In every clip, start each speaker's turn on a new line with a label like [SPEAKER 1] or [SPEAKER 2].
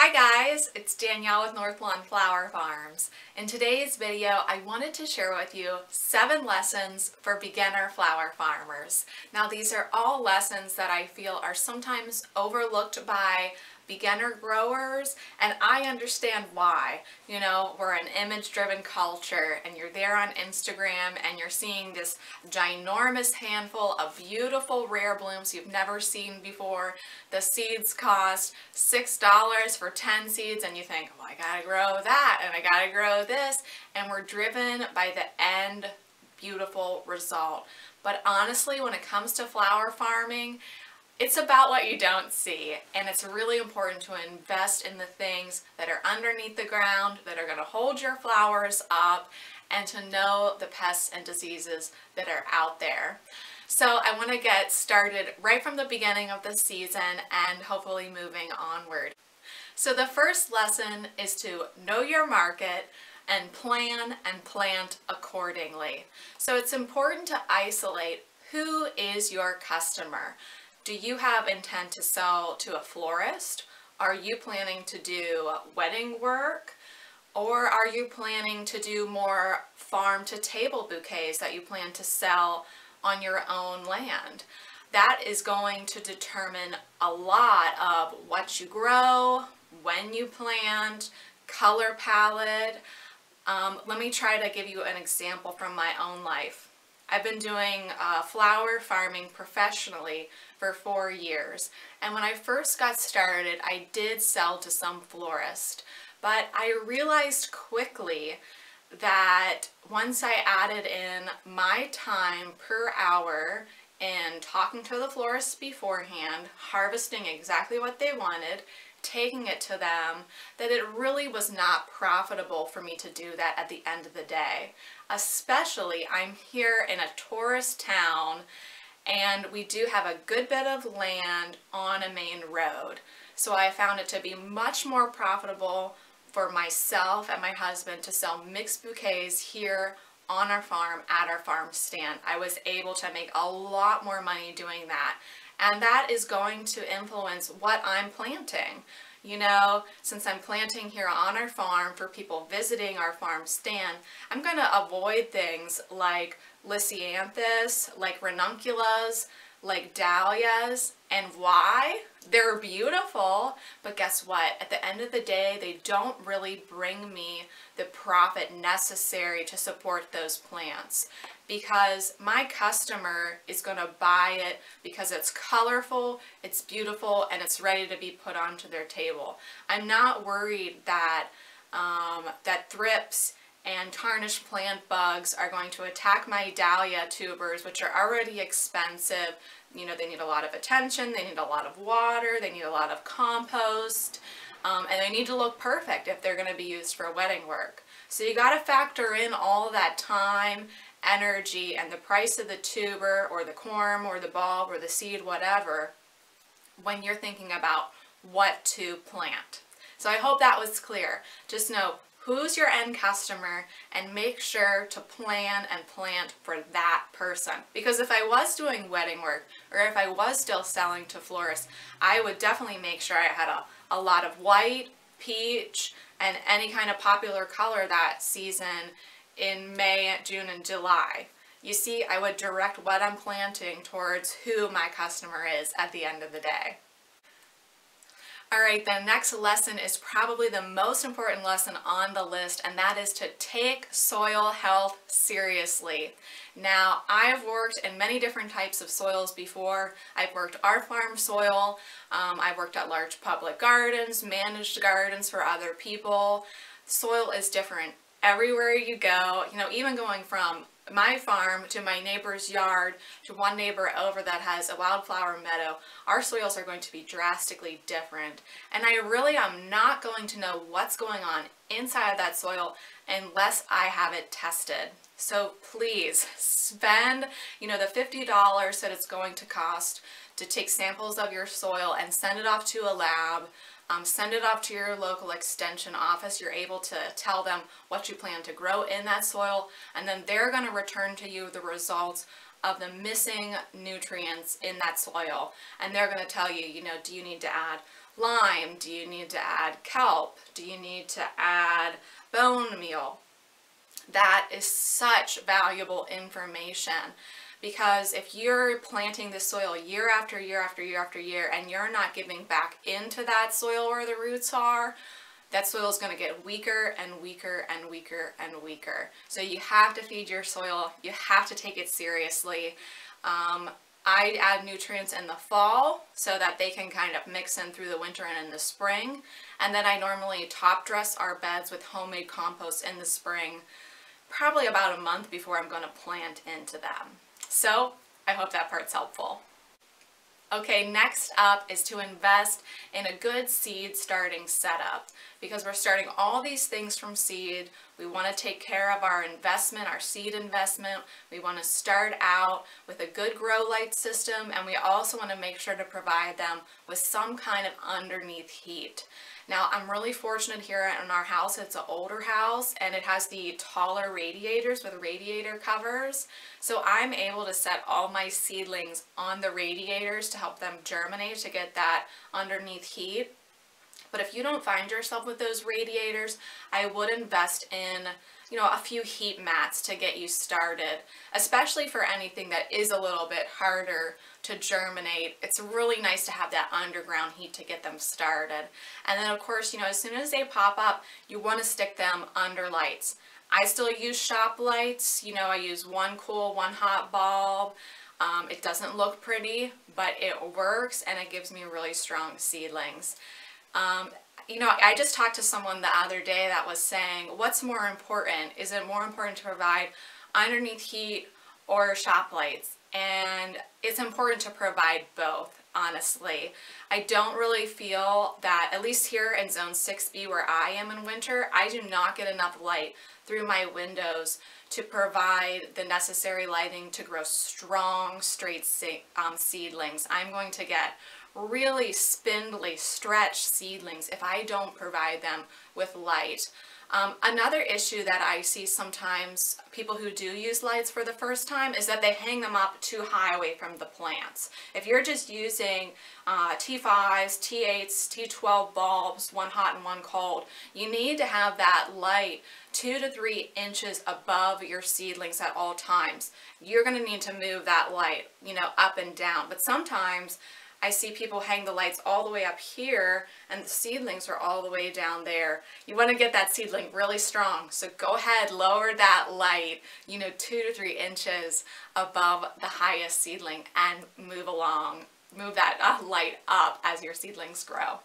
[SPEAKER 1] Hi guys, it's Danielle with Northlawn Flower Farms. In today's video, I wanted to share with you seven lessons for beginner flower farmers. Now these are all lessons that I feel are sometimes overlooked by beginner growers and I understand why. You know, we're an image driven culture and you're there on Instagram and you're seeing this ginormous handful of beautiful rare blooms you've never seen before. The seeds cost $6 for 10 seeds and you think, well, I gotta grow that and I gotta grow this and we're driven by the end beautiful result. But honestly, when it comes to flower farming, it's about what you don't see, and it's really important to invest in the things that are underneath the ground, that are going to hold your flowers up, and to know the pests and diseases that are out there. So I want to get started right from the beginning of the season and hopefully moving onward. So the first lesson is to know your market and plan and plant accordingly. So it's important to isolate who is your customer. Do you have intent to sell to a florist? Are you planning to do wedding work? Or are you planning to do more farm to table bouquets that you plan to sell on your own land? That is going to determine a lot of what you grow, when you plant, color palette. Um, let me try to give you an example from my own life. I've been doing uh, flower farming professionally for four years. And when I first got started, I did sell to some florist. But I realized quickly that once I added in my time per hour in talking to the florist beforehand, harvesting exactly what they wanted, taking it to them, that it really was not profitable for me to do that at the end of the day. Especially, I'm here in a tourist town and we do have a good bit of land on a main road. So I found it to be much more profitable for myself and my husband to sell mixed bouquets here on our farm at our farm stand. I was able to make a lot more money doing that. And that is going to influence what I'm planting. You know, since I'm planting here on our farm for people visiting our farm stand, I'm going to avoid things like lisianthus, like ranunculus, like dahlias. And why? They're beautiful, but guess what? At the end of the day, they don't really bring me the profit necessary to support those plants because my customer is going to buy it because it's colorful, it's beautiful, and it's ready to be put onto their table. I'm not worried that um, that thrips and tarnished plant bugs are going to attack my dahlia tubers, which are already expensive. You know, they need a lot of attention, they need a lot of water, they need a lot of compost, um, and they need to look perfect if they're going to be used for wedding work. So you got to factor in all that time, energy, and the price of the tuber or the corm or the bulb or the seed, whatever, when you're thinking about what to plant. So I hope that was clear. Just know who's your end customer and make sure to plan and plant for that person. Because if I was doing wedding work or if I was still selling to florists, I would definitely make sure I had a, a lot of white, peach, and any kind of popular color that season in May, June, and July. You see, I would direct what I'm planting towards who my customer is at the end of the day. All right, the next lesson is probably the most important lesson on the list, and that is to take soil health seriously. Now, I've worked in many different types of soils before. I've worked our farm soil, um, I've worked at large public gardens, managed gardens for other people. Soil is different everywhere you go, you know, even going from my farm to my neighbor's yard to one neighbor over that has a wildflower meadow, our soils are going to be drastically different. And I really am not going to know what's going on inside of that soil unless I have it tested. So please spend, you know, the $50 that it's going to cost to take samples of your soil and send it off to a lab um, send it off to your local extension office. You're able to tell them what you plan to grow in that soil, and then they're going to return to you the results of the missing nutrients in that soil. And they're going to tell you, you know, do you need to add lime? Do you need to add kelp? Do you need to add bone meal? That is such valuable information because if you're planting the soil year after year after year after year and you're not giving back into that soil where the roots are, that soil is going to get weaker and weaker and weaker and weaker. So you have to feed your soil. You have to take it seriously. Um, I add nutrients in the fall so that they can kind of mix in through the winter and in the spring. And then I normally top dress our beds with homemade compost in the spring, probably about a month before I'm going to plant into them. So I hope that part's helpful. Okay, next up is to invest in a good seed starting setup because we're starting all these things from seed. We want to take care of our investment, our seed investment. We want to start out with a good grow light system and we also want to make sure to provide them with some kind of underneath heat. Now I'm really fortunate here in our house, it's an older house and it has the taller radiators with radiator covers. So I'm able to set all my seedlings on the radiators to help them germinate to get that underneath heat. But if you don't find yourself with those radiators, I would invest in you know, a few heat mats to get you started, especially for anything that is a little bit harder to germinate. It's really nice to have that underground heat to get them started. And then of course, you know, as soon as they pop up, you want to stick them under lights. I still use shop lights. You know, I use one cool, one hot bulb. Um, it doesn't look pretty, but it works and it gives me really strong seedlings. Um, you know, I just talked to someone the other day that was saying, what's more important? Is it more important to provide underneath heat or shop lights? And it's important to provide both, honestly. I don't really feel that, at least here in zone 6B where I am in winter, I do not get enough light through my windows to provide the necessary lighting to grow strong, straight um, seedlings. I'm going to get really spindly, stretched seedlings if I don't provide them with light. Um, another issue that I see sometimes people who do use lights for the first time is that they hang them up too high away from the plants. If you're just using uh, T5s, T8s, T12 bulbs, one hot and one cold, you need to have that light two to three inches above your seedlings at all times. You're going to need to move that light, you know, up and down. But sometimes I see people hang the lights all the way up here and the seedlings are all the way down there. You want to get that seedling really strong. So go ahead, lower that light, you know, two to three inches above the highest seedling and move along. Move that uh, light up as your seedlings grow.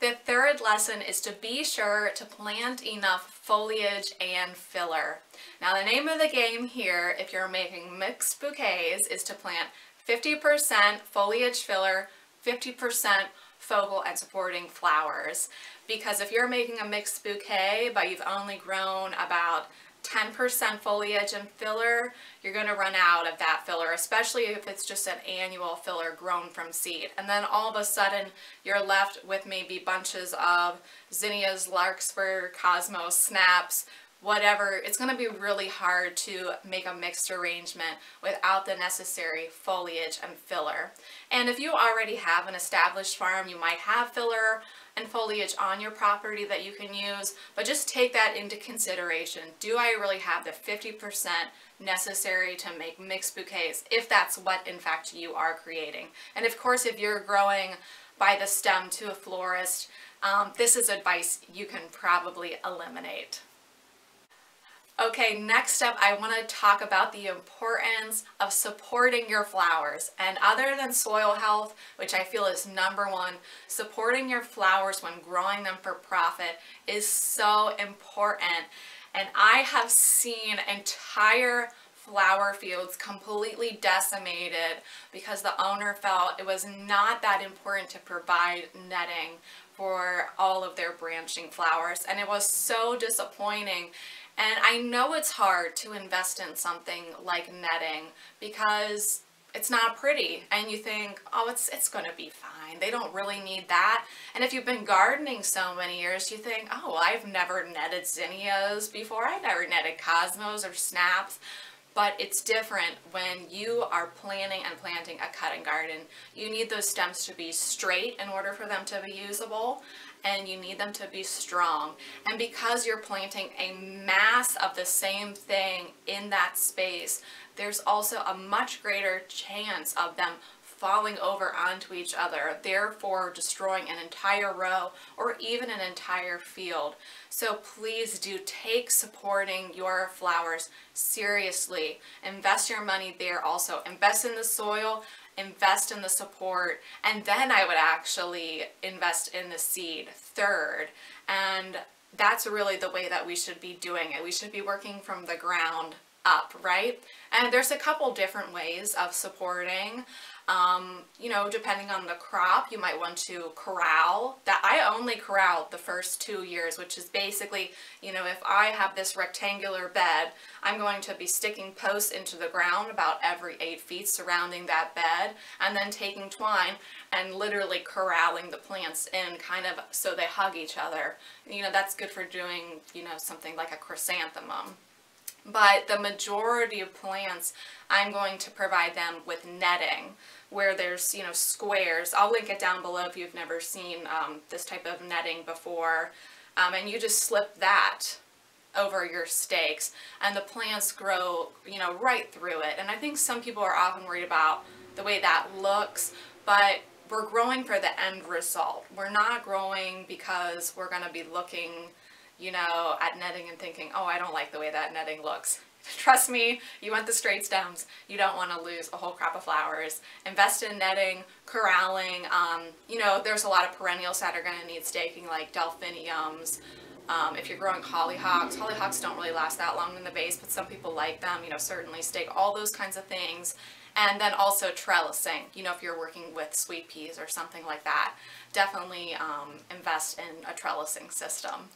[SPEAKER 1] The third lesson is to be sure to plant enough foliage and filler. Now the name of the game here, if you're making mixed bouquets, is to plant 50% foliage filler, 50% focal and supporting flowers. Because if you're making a mixed bouquet, but you've only grown about 10% foliage and filler, you're going to run out of that filler, especially if it's just an annual filler grown from seed. And then all of a sudden, you're left with maybe bunches of zinnias, larkspur, cosmos, snaps, whatever, it's going to be really hard to make a mixed arrangement without the necessary foliage and filler. And if you already have an established farm, you might have filler and foliage on your property that you can use, but just take that into consideration. Do I really have the 50% necessary to make mixed bouquets if that's what in fact you are creating? And of course, if you're growing by the stem to a florist, um, this is advice you can probably eliminate. Okay, next up I want to talk about the importance of supporting your flowers. And other than soil health, which I feel is number one, supporting your flowers when growing them for profit is so important. And I have seen entire flower fields completely decimated because the owner felt it was not that important to provide netting for all of their branching flowers and it was so disappointing and I know it's hard to invest in something like netting because it's not pretty and you think, oh, it's, it's going to be fine. They don't really need that. And if you've been gardening so many years, you think, oh, I've never netted zinnias before. I've never netted cosmos or snaps. but it's different when you are planting and planting a cutting garden. You need those stems to be straight in order for them to be usable and you need them to be strong. And because you're planting a mass of the same thing in that space, there's also a much greater chance of them falling over onto each other, therefore destroying an entire row or even an entire field. So please do take supporting your flowers seriously. Invest your money there also. Invest in the soil, invest in the support, and then I would actually invest in the seed third. And that's really the way that we should be doing it. We should be working from the ground up, right? And there's a couple different ways of supporting. Um, you know, depending on the crop, you might want to corral. That I only corralled the first two years, which is basically, you know, if I have this rectangular bed, I'm going to be sticking posts into the ground about every eight feet surrounding that bed, and then taking twine and literally corralling the plants in kind of so they hug each other. You know, that's good for doing, you know, something like a chrysanthemum but the majority of plants I'm going to provide them with netting where there's you know squares. I'll link it down below if you've never seen um, this type of netting before. Um, and you just slip that over your stakes and the plants grow you know right through it. And I think some people are often worried about the way that looks but we're growing for the end result. We're not growing because we're going to be looking you know, at netting and thinking, oh, I don't like the way that netting looks. Trust me, you want the straight stems. You don't want to lose a whole crop of flowers. Invest in netting, corralling. Um, you know, there's a lot of perennials that are going to need staking like delphiniums. Um, if you're growing hollyhocks, hollyhocks don't really last that long in the base, but some people like them. You know, certainly stake all those kinds of things. And then also trellising, you know, if you're working with sweet peas or something like that, definitely um, invest in a trellising system.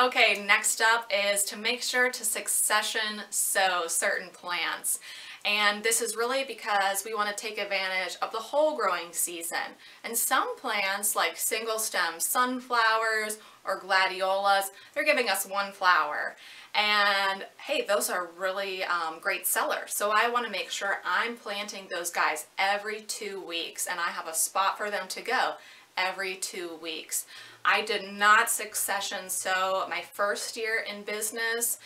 [SPEAKER 1] Okay, next up is to make sure to succession sow certain plants. And this is really because we want to take advantage of the whole growing season. And some plants, like single stem sunflowers or gladiolas, they're giving us one flower. And hey, those are really um, great sellers. So I want to make sure I'm planting those guys every two weeks and I have a spot for them to go every two weeks. I did not succession sow my first year in business.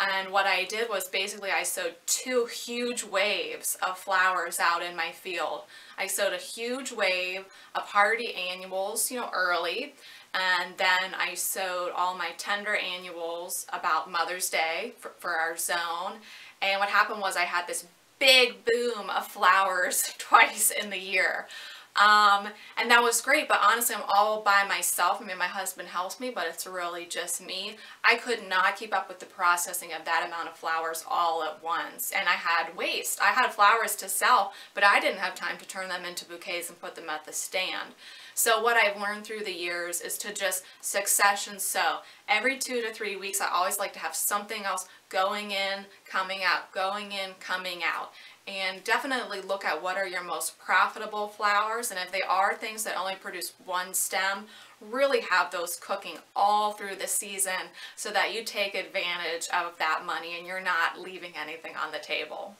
[SPEAKER 1] And what I did was basically I sowed two huge waves of flowers out in my field. I sowed a huge wave of hardy annuals, you know, early. And then I sowed all my tender annuals about Mother's Day for, for our zone. And what happened was I had this big boom of flowers twice in the year. Um, and that was great, but honestly, I'm all by myself. I mean, my husband helps me, but it's really just me. I could not keep up with the processing of that amount of flowers all at once, and I had waste. I had flowers to sell, but I didn't have time to turn them into bouquets and put them at the stand. So what I've learned through the years is to just succession sow. Every two to three weeks, I always like to have something else going in, coming out, going in, coming out and definitely look at what are your most profitable flowers and if they are things that only produce one stem really have those cooking all through the season so that you take advantage of that money and you're not leaving anything on the table.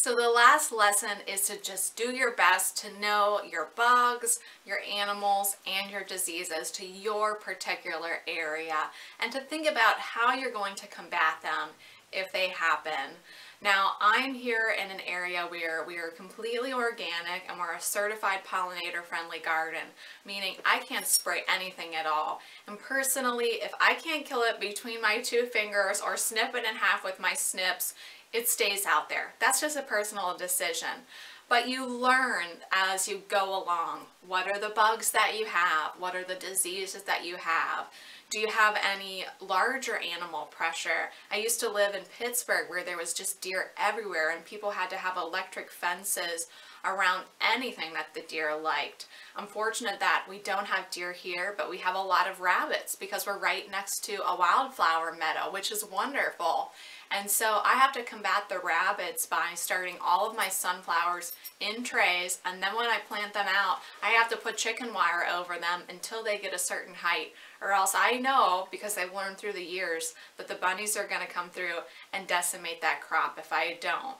[SPEAKER 1] So the last lesson is to just do your best to know your bugs, your animals, and your diseases to your particular area and to think about how you're going to combat them if they happen. Now, I'm here in an area where we are completely organic and we're a certified pollinator friendly garden, meaning I can't spray anything at all. And personally, if I can't kill it between my two fingers or snip it in half with my snips, it stays out there. That's just a personal decision. But you learn as you go along. What are the bugs that you have? What are the diseases that you have? Do you have any larger animal pressure? I used to live in Pittsburgh where there was just deer everywhere and people had to have electric fences around anything that the deer liked. I'm fortunate that we don't have deer here, but we have a lot of rabbits because we're right next to a wildflower meadow, which is wonderful. And so I have to combat the rabbits by starting all of my sunflowers in trays and then when I plant them out I have to put chicken wire over them until they get a certain height or else I know because I've learned through the years that the bunnies are going to come through and decimate that crop if I don't.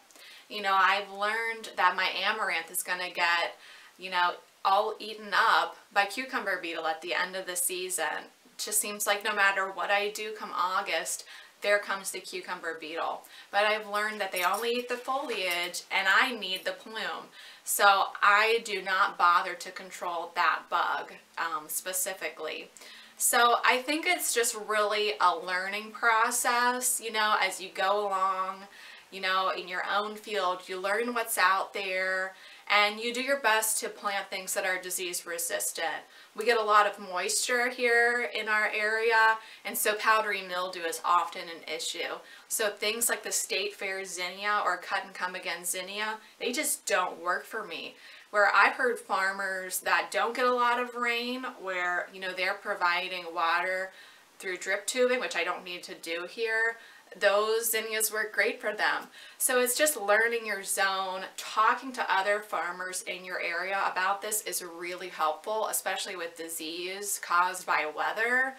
[SPEAKER 1] You know I've learned that my amaranth is going to get you know all eaten up by cucumber beetle at the end of the season. It just seems like no matter what I do come August there comes the cucumber beetle. But I've learned that they only eat the foliage and I need the plume. So I do not bother to control that bug um, specifically. So I think it's just really a learning process, you know, as you go along, you know, in your own field, you learn what's out there and you do your best to plant things that are disease resistant. We get a lot of moisture here in our area and so powdery mildew is often an issue. So things like the State Fair zinnia or cut and come again zinnia, they just don't work for me. Where I've heard farmers that don't get a lot of rain where you know they're providing water through drip tubing, which I don't need to do here, those zinnias work great for them. So it's just learning your zone, talking to other farmers in your area about this is really helpful, especially with disease caused by weather.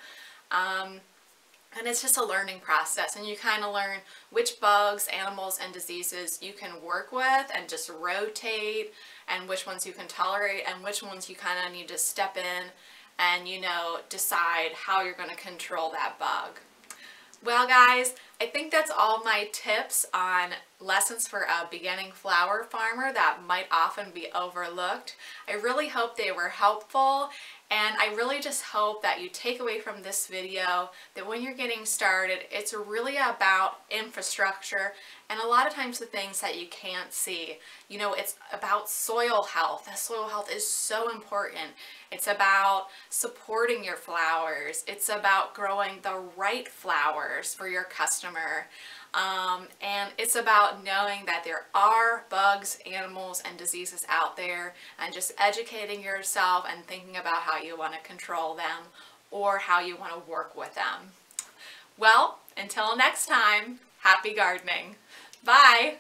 [SPEAKER 1] Um, and it's just a learning process and you kind of learn which bugs, animals, and diseases you can work with and just rotate and which ones you can tolerate and which ones you kind of need to step in and you know decide how you're going to control that bug. Well guys, I think that's all my tips on lessons for a beginning flower farmer that might often be overlooked. I really hope they were helpful and I really just hope that you take away from this video that when you're getting started, it's really about infrastructure and a lot of times the things that you can't see. You know, it's about soil health. That soil health is so important. It's about supporting your flowers. It's about growing the right flowers for your customer. Um, and it's about knowing that there are bugs, animals, and diseases out there and just educating yourself and thinking about how you want to control them or how you want to work with them. Well, until next time, happy gardening. Bye!